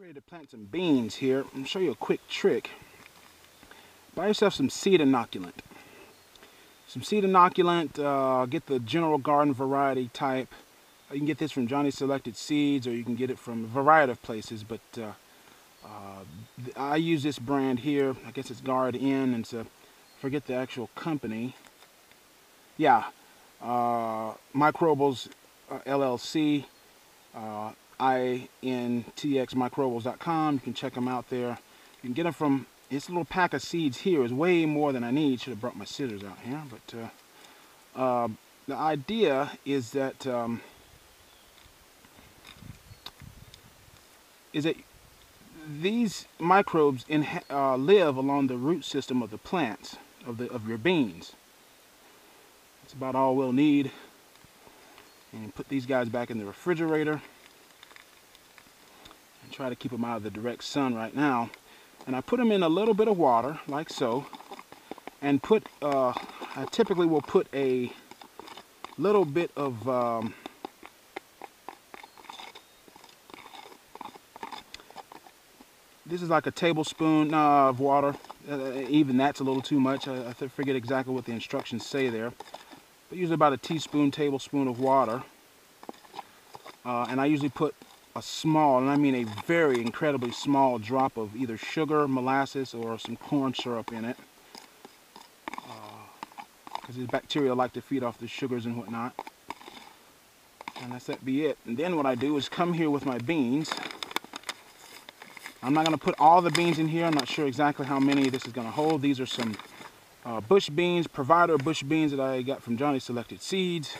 ready to plant some beans here. I'm show you a quick trick. Buy yourself some seed inoculant. Some seed inoculant, uh, get the general garden variety type. You can get this from Johnny Selected Seeds or you can get it from a variety of places, but uh, uh, I use this brand here. I guess it's Guard-N, and so forget the actual company. Yeah, uh, Microbials uh, LLC. Intxmicrobials.com. You can check them out there. You can get them from this little pack of seeds here is way more than I need. Should have brought my scissors out here, but uh, uh, the idea is that um, is that these microbes in, uh, live along the root system of the plants of the of your beans. That's about all we'll need. And put these guys back in the refrigerator try to keep them out of the direct sun right now. And I put them in a little bit of water, like so. And put, uh, I typically will put a little bit of um, this is like a tablespoon uh, of water. Uh, even that's a little too much. I, I forget exactly what the instructions say there. But usually about a teaspoon, tablespoon of water. Uh, and I usually put a small, and I mean a very incredibly small drop of either sugar, molasses, or some corn syrup in it. Because uh, these bacteria like to feed off the sugars and whatnot. And that's that be it. And then what I do is come here with my beans. I'm not going to put all the beans in here. I'm not sure exactly how many this is going to hold. These are some uh, bush beans, provider bush beans that I got from Johnny Selected Seeds.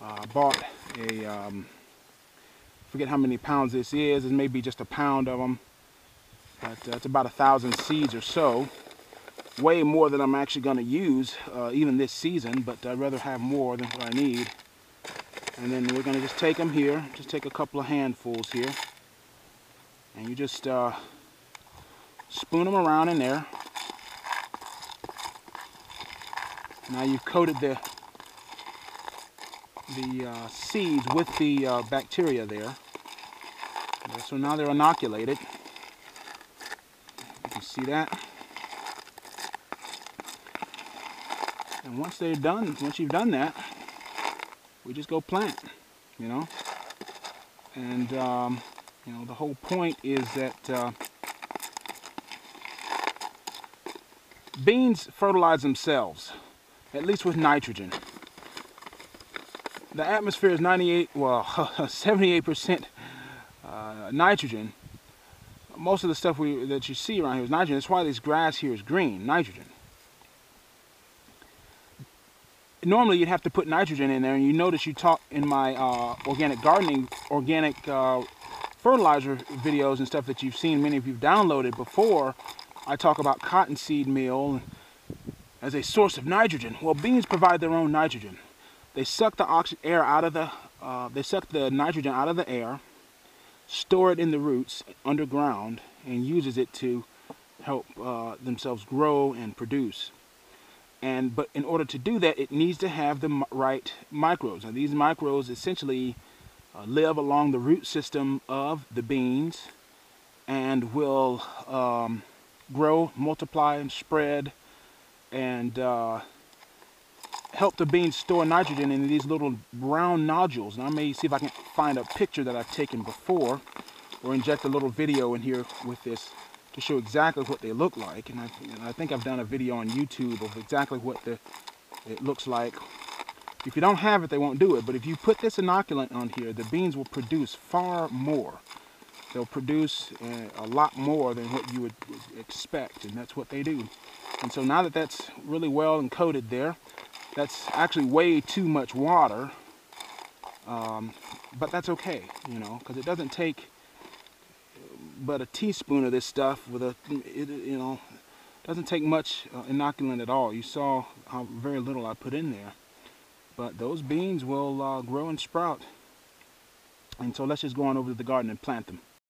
Uh, bought a um, forget how many pounds this is. It may be just a pound of them. But uh, it's about a thousand seeds or so. Way more than I'm actually going to use uh, even this season, but I'd rather have more than what I need. And then we're going to just take them here, just take a couple of handfuls here. And you just uh, spoon them around in there. Now you've coated the the uh, seeds with the uh, bacteria there. So now they're inoculated. You can see that. And once they're done, once you've done that, we just go plant, you know. And, um, you know, the whole point is that uh, beans fertilize themselves, at least with nitrogen the atmosphere is 98, well, 78% uh, nitrogen. Most of the stuff we, that you see around here is nitrogen. That's why this grass here is green, nitrogen. Normally you'd have to put nitrogen in there, and you notice you talk in my uh, organic gardening, organic uh, fertilizer videos and stuff that you've seen, many of you've downloaded before, I talk about cottonseed meal as a source of nitrogen. Well, beans provide their own nitrogen. They suck the oxygen air out of the, uh, they suck the nitrogen out of the air, store it in the roots underground, and uses it to help uh, themselves grow and produce. And but in order to do that, it needs to have the right microbes. Now these microbes essentially uh, live along the root system of the beans and will um, grow, multiply, and spread and uh, help the beans store nitrogen in these little brown nodules. And I may see if I can find a picture that I've taken before or inject a little video in here with this to show exactly what they look like. And I, and I think I've done a video on YouTube of exactly what the, it looks like. If you don't have it, they won't do it. But if you put this inoculant on here, the beans will produce far more. They'll produce uh, a lot more than what you would expect, and that's what they do. And so now that that's really well encoded there, that's actually way too much water, um, but that's okay, you know, because it doesn't take but a teaspoon of this stuff with a, it, you know, doesn't take much uh, inoculant at all. You saw how very little I put in there. But those beans will uh, grow and sprout. And so let's just go on over to the garden and plant them.